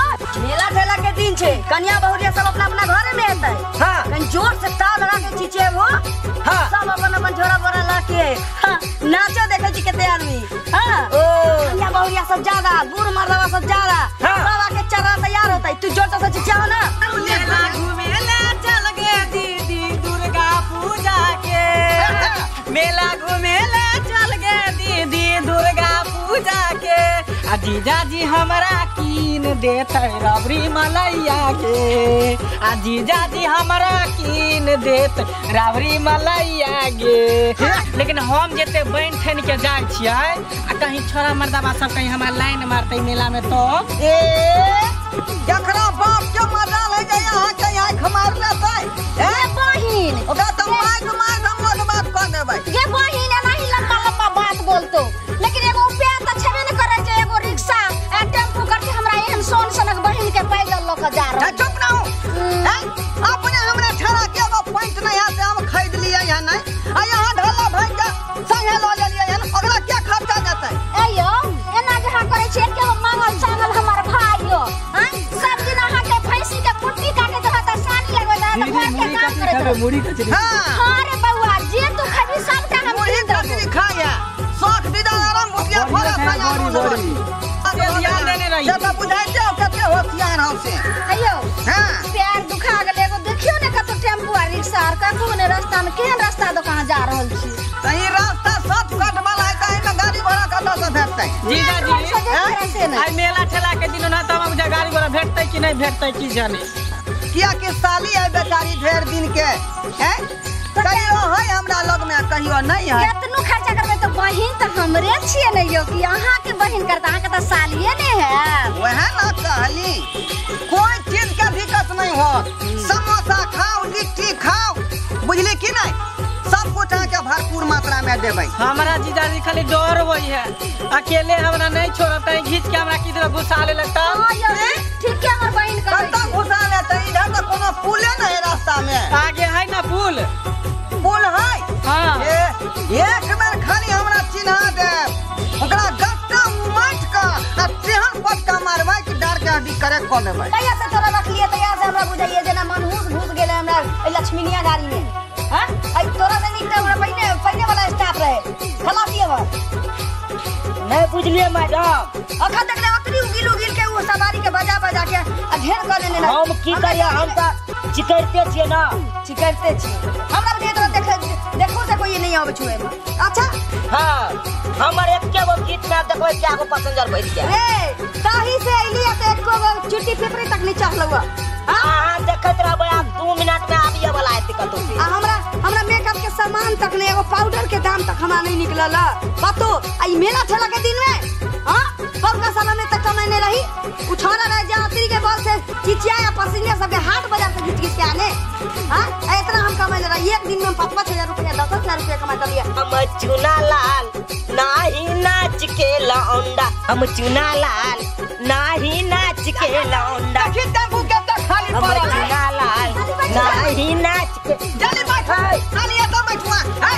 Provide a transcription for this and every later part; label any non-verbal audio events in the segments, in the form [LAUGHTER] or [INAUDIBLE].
के ओ, मेला ठेला के दिन छे। कन्या बहुरिया सब अपना अपना घरे में हेतै हाँ। कन ज़ोर से ताल लगा के चीचे वो। हाँ। सब अपन अपन झोरा बोरा ला के। हाँ, नाचो देखे छी केते आदमी। हाँ। ओ। कन्या बहुरिया सब ज़्यादा बूढ़ मर्दवा सब ज़्यादा हाँ। सब आके चढ़ा तैयार होतै। तू ज़ोर से चिचिया ना। आ जीजाजी हमारा कीन देते रबरी मलैया के। आ जीजा जी हमारा कीन देते रबरी मलैया गे लेकिन हम जेते बन ठन के जाइ छियै आ कहीं छोरा मर्दाबा सब कहीं हमरा लाइन मारते मेला में तो ए जकरा बाप के मज़ा ले जाए यहाँ के तो मुड़ी कचरी हाँ। अरे बउआ जे तू खबी सब का हम मुड़ी कचरी खाया शौक विदा आराम भुतिया भरा खाए, बड़ी, बड़ी। ध्यान देने रही। से तो बुझाइते कते होशियार हो से? अयो हाँ। पैर दुखा गेल एगो देखियो ने कतो टेंपू आ रिक्शा आर कखू ने रास्ता में। केहन रास्ता दो कहाँ जा रहल छी? तो रास्ता सब कट वाला है कहीं में गाड़ी घोड़ा कतऽ से भेटतै? जीजा जी नहीं आई मेला ठेला के दिन ना तब मुझे गाड़ी घोड़ा भेटतै कि नहीं भेटतै की जाने। किया कि साली है बेचारी ढेर दिन के हैं? कहियो है हमरा लग में कहियो नहीं है? केतनो खर्चा करबै तो बहिन तो हमरे छिए ने यो कि अहाँ के बहिन करता अहाँ के तो सालिए ने है वह ना कहली। कोई चीज़ के दिक्कत नहीं हो समोसा खाओ लिट्टी खाओ बुझली कि नहीं? सब कुछ अहाँके भरपूर मात्रा में देबै। हमारा जीजा जी खाली डर होई है। अकेले हमरा नहीं छोड़ब कहीं खींच के हमरा किधर घुसा ले लगता पुले नहीं है रास्ता में? आगे है ना पुल? पुल है? हाँ। ए, एक बेर खाली हमरा चिन्हा देब। ओकरा गट्टा उमट के आ तेहन पटका मारबै कि डर के हड्डी करे कऽ देबै तैया से तोरा रखलिए तैया से हमरा बुझाइए जेना मनहूस घुस गेले हमरा ए लक्ष्मीनिया गाड़ी में। हाँ? आई तोरा से नीक हमरा पहिने पहिने वाला स्टाफ रहे। खलासी अब नहीं बुझलिए मैडम। अखन तक हम की करिए हम तो चिकरते छिए ना। चिकरते छी हमरा लिए तो देख देखो से कोई नहीं आवे छुए अच्छा। हाँ हमर एके गो गीत में देखबै क्या गो पैसेंजर बैठ गया रे ताही से अइली त एको गो चुट्टी फेफड़ी तक नहीं चढ़लौ अहाँ देखैत रहबै आप दू मिनट में आबिए वाला है कतौ आ हमरा हमरा मेकअप के सामान तक नहीं एगो पाउडर के दाम तक हमरा नहीं निकलल। बातो आई मेला ठेला के दिन में हाँ? से चिचिया या पसीने सब के हाट बाज़ार से घिच घिच के आने। हाँ इतना हम कमाई रही एक दिन में पाँच पाँच हज़ार रुपया दस हज़ार रुपया कमा लिया हम चुना लाल नाही नाच के लौंडा। हम चुना लाल नाही नाच के लौंडा। देखी टेंपू के तो खाली हम चुना लाल नाही नाच के जल्दी बैठ बैठुआ है तू एतऽ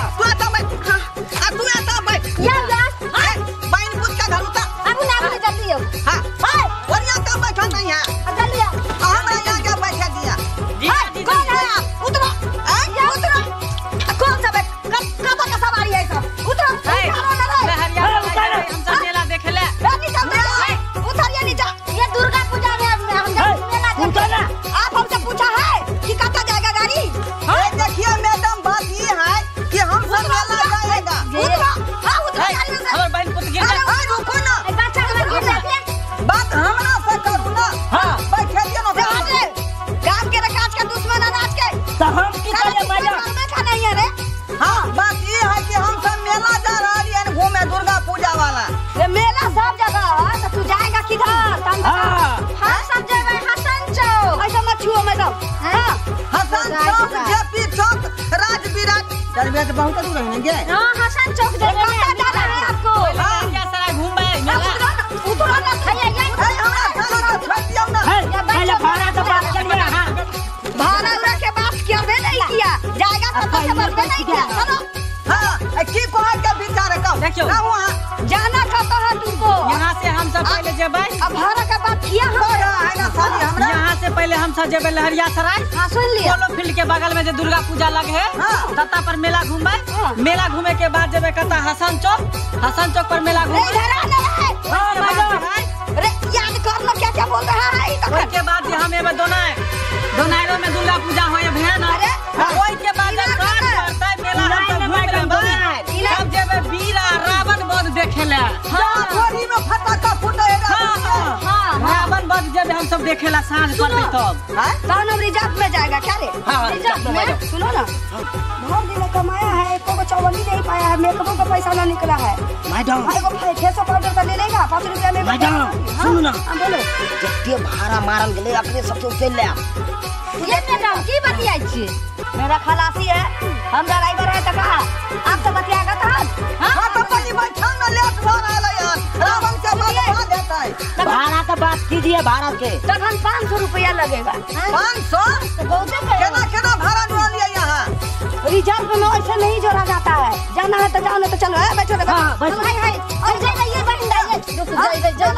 विराट दरबिया से बहुत दूर रहेंगे हाँ हसन चौक जाएँगे से जब लहरिया सराय हाँ सुन लिया। पोलो फ़ील्ड के बगल में जो दुर्गा पूजा लग है हाँ। पर मेला घूमे हाँ। मेला घूमे के बाद जेबे कता हसन चौक हसन चौक पर मेला ले हाँ। रे याद कर लो क्या क्या बोल रहा है। उसके के बाद हम एबै दोनाइ जेबै हम सब देखे ला साँझ पड़तै तब। हाँ? कौन हम रिज़र्व में जाएगा क्या रे? हाँ, हाँ, रिज़र्व रिज़र्व में सुनो ना। बहुत दिन कमाया है एको को चौवन्नी नहीं पाया है मेकअपों का पैसा ना निकला है। मैडम हाँ, एगो फेस पाउडर का ले लेगा पाँच रुपया में मैडम, हाँ, सुनो ना। हाँ, बोलो। जते भाड़ा मारल गेलै अपने सबसे चलि लेब ये मैडम की बतियाई छी मेरा खलासी है। हम ड्राइवर है तो कहा? बतियाएगा तो हम हाँ? हाँ तो पति बैठल में लेट भर आले यार रावण के बात देता। है भाड़ा का बात कीजिए भाड़ा के। हम पाँच सौ रुपया लगेगा। हाँ? पाँच सौ? तो भाड़ा जोड़ लिया यहाँ? रिज़र्व में ऐसे नहीं जोड़ा जाता है। जाना है तो जाओ ना तो चलो है? बैठो हाँ,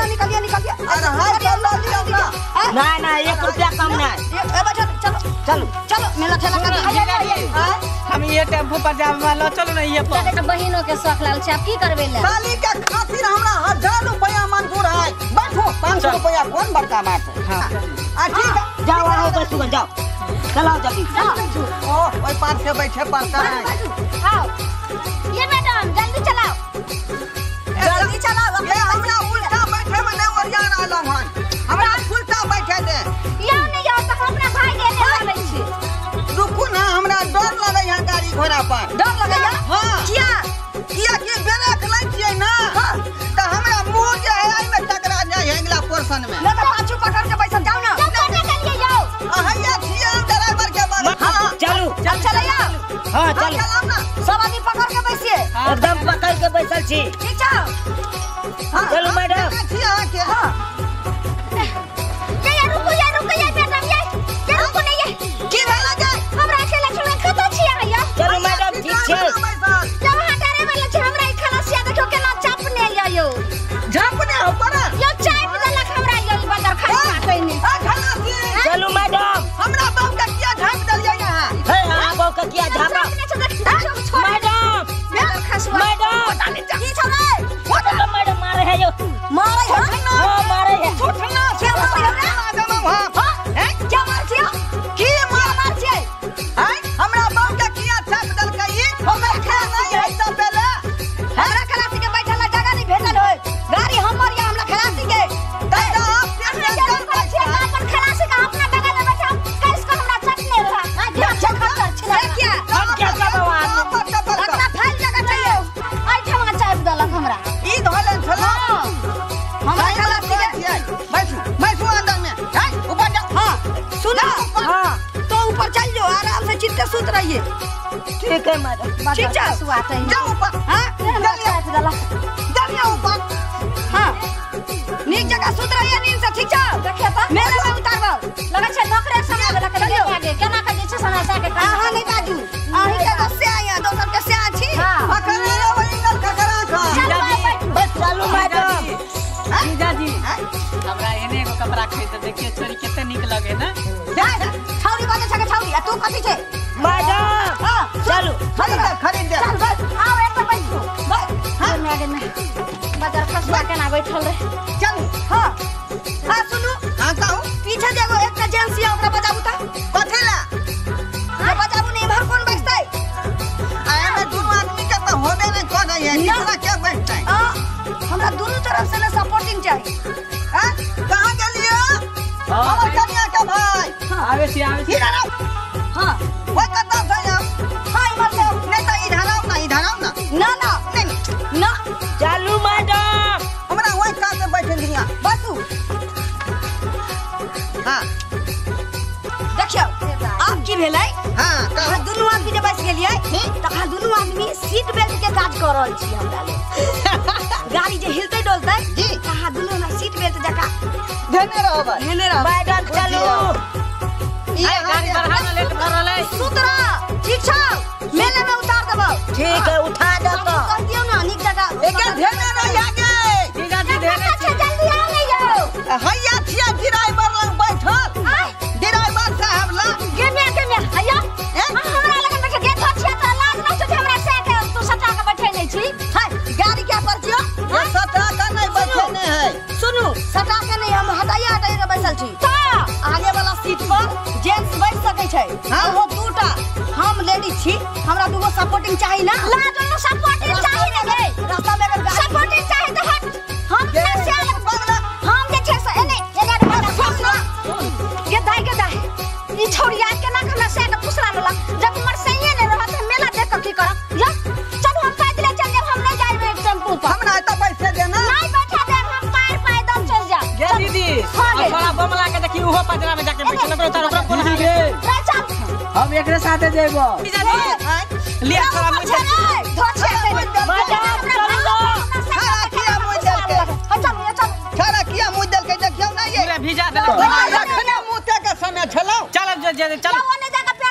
निकलिए निकलिए। हाँ? नहीं नहीं एक रुपया कम नहीं। ए, बैठो चलो। चलो। चलो मेला ठेला का ये। गाड़ी हाँ? हम ये टेंपू पर लो चलो ना ये बेटा बहिनों के शौक लाल छै आब की करबै खातिर हमरा हज़ार पाँच सौ रुपया कौन बड़का बात? है। हाँ ठीक है। जाओ आओ बस सुबह जाओ। चलाओ जल्दी। ओ पार से बैठे पड़ता है। ये मैडम एकदम पकड़ के बैसल छी। हाँ, चलू मैडम। सुत रहिए ठीक है मैडम। ठीक है। सुआतै जाओ ऊपर। हाँ? चाप देलक जाइए ऊपर। हाँ। नीक जगह सुत रहिए नींद से ठीक छौ देखे त मेरे में उतारबो लगे छै नौकरे समय देलक रे आगे केना के जे छै समय से के अहाँ नहीं बाजू अहीं के बस से आया दोसर के से आ छी हाँ। पकड़ ले वही ककरा का बस चलू मैडम। जीजा जी हमरा एने एगो कपड़ा खरीद देखिए छोरी कते खसवा केना बैठल रे चल हाँ। हाँ सुनू। हाँ कहू। पीछे देखो एक का जेंट्स या ओकरा बजाबू ता। कथी ला हाँ बजाबू नहीं भर कौन बैठतै आए में दोनों आदमी के तो होबे नहीं रही है ना। कितना क्या बैठता? है हमरा दोनों तरफ़ से ना सपोर्टिंग चाहिए हैं? कहाँ गेलिए हमर कन्या के भाई। हाँ आवे छी आवे आओ हाँ। वो कत्ता देखियो आपकी भेलै? हाँ कहाँ। दुनू आदमी जे बैस गेलियै हम्म। तहां दुनू आदमी सीट बेल्ट के काज कर रहल छी हमरा ले [LAUGHS] गाड़ी जे हिलते डोलते जी। तहां दुनू हमरा सीट बेल्ट जका धने रहबै। धने रहबै। बैठक चलू। ई गाड़ी बढ़ा लेट कर रहलै। सुतरा। ठीक छौ? मेले में उतार देबौ। ठीक है उठा दक कह दियौ ना नीक जगह एके धने और वो दूटा हम लेडीज़ छी हमरा दूगो सपोर्टिंग चाहिए ना? ला दोनों सपोर्टिंग चाहिए ना रे। रास्ता में अगर सपोर्टिंग चाहिए तो हट हम ना सेल बगल? हम जे छै से एने एने बगल फस ना ये दाई के दाई ई छोड़िया के ना हमरा से ना पुसरा लला जब हमर सैये ने रहत मेला देख के की करब। या चल हम पैदल चल जब हम नहीं जाई में टेंपू पर हमरा त पैसे देना नहीं बैठा देब हम पैर पैदल चल जा गे दीदी हाँ बमला के देखी उहो पजरा में जाके बैठल ओकरा ओकरा कोन हागे हम एकरे साथे जेबो लिया थोड़ा मुझे खरा किया मुँह देल के देखियो ना ये पूरा भिजा देला रखने मुँह के समय छलो चलो जो जो चलो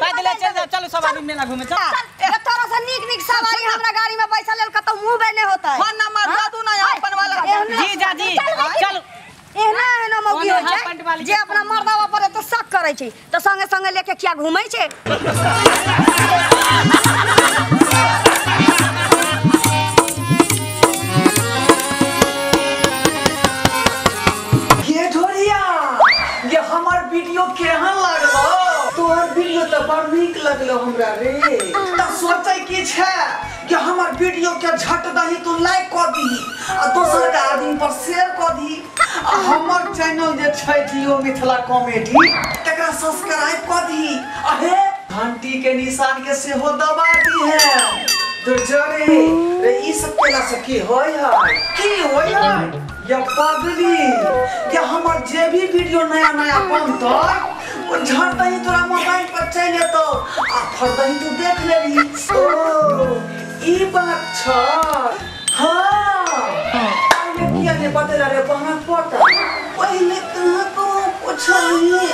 पैदल चल जाओ चलो सब मेला घूमे चल थोड़ा सा नीक नीक सवारी हमरा गाड़ी में पैसा लेल कतौ मुँह बने होता है फ़ोन नंबर दे दू ना अपन वाला जी जा जी चलो एहना एहना मौगी जे अपना शक करै छै? संगे संगे लेके किया घुमै छै? ये हमार वीडियो तोहर वीडियो तो बड़ नीक लगलो हमरा रे। त सोचे की छै कि हमर वीडियो के झट दही तू लाइक क दी, आ दोसर के आदमी पर शेयर क दी। आ हमर चैनल जे छै जियो मिथिला कॉमेडी तकरा सब्सक्राइब क दी। अहे घंटी के निशान के सेहो दबा दी है। तो जरे रे, ई सब केला से की होय है? की होय है? या पागली? या हमर जे भी वीडियो नया नया बनतै वो झट दही तोरा मोबाइल पर चल एतौ आ फर दही तू देख लेबी ओ ई बात छ हाँ पहले किया ने बतेला रे बहना पटा पहले कहाँ को पूछलिए